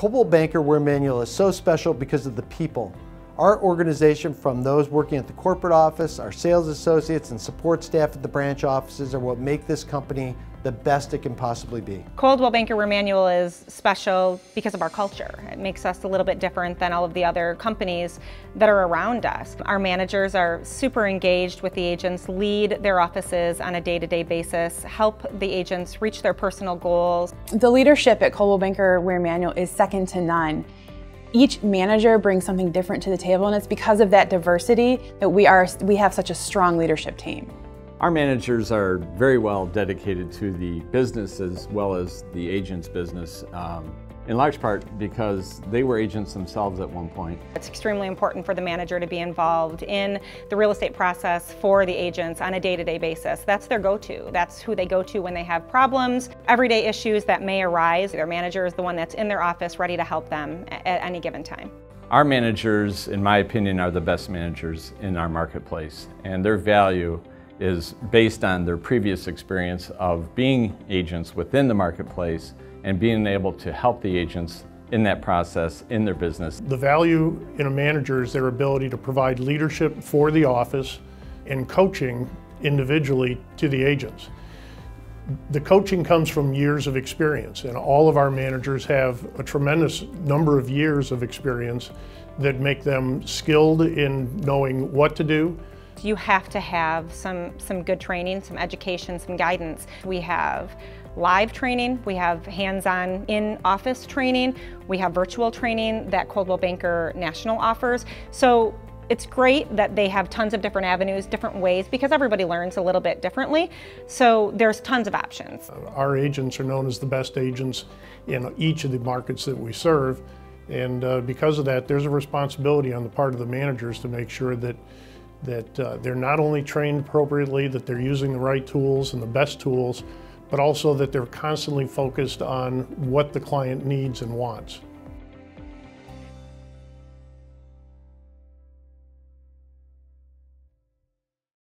Coldwell Banker Weir Manuel is so special because of the people. Our organization, from those working at the corporate office, our sales associates, and support staff at the branch offices, are what make this company the best it can possibly be. Coldwell Banker Weir Manuel is special because of our culture. It makes us a little bit different than all of the other companies that are around us. Our managers are super engaged with the agents, lead their offices on a day-to-day -day basis, help the agents reach their personal goals. The leadership at Coldwell Banker Weir Manuel is second to none. Each manager brings something different to the table and it's because of that diversity that we, are, we have such a strong leadership team. Our managers are very well dedicated to the business as well as the agent's business, um, in large part because they were agents themselves at one point. It's extremely important for the manager to be involved in the real estate process for the agents on a day-to-day -day basis. That's their go-to. That's who they go to when they have problems, everyday issues that may arise. Their manager is the one that's in their office ready to help them at any given time. Our managers, in my opinion, are the best managers in our marketplace, and their value is based on their previous experience of being agents within the marketplace and being able to help the agents in that process in their business. The value in a manager is their ability to provide leadership for the office and coaching individually to the agents. The coaching comes from years of experience and all of our managers have a tremendous number of years of experience that make them skilled in knowing what to do, you have to have some, some good training, some education, some guidance. We have live training, we have hands-on in-office training, we have virtual training that Coldwell Banker National offers. So it's great that they have tons of different avenues, different ways, because everybody learns a little bit differently. So there's tons of options. Our agents are known as the best agents in each of the markets that we serve. And uh, because of that, there's a responsibility on the part of the managers to make sure that that uh, they're not only trained appropriately, that they're using the right tools and the best tools, but also that they're constantly focused on what the client needs and wants.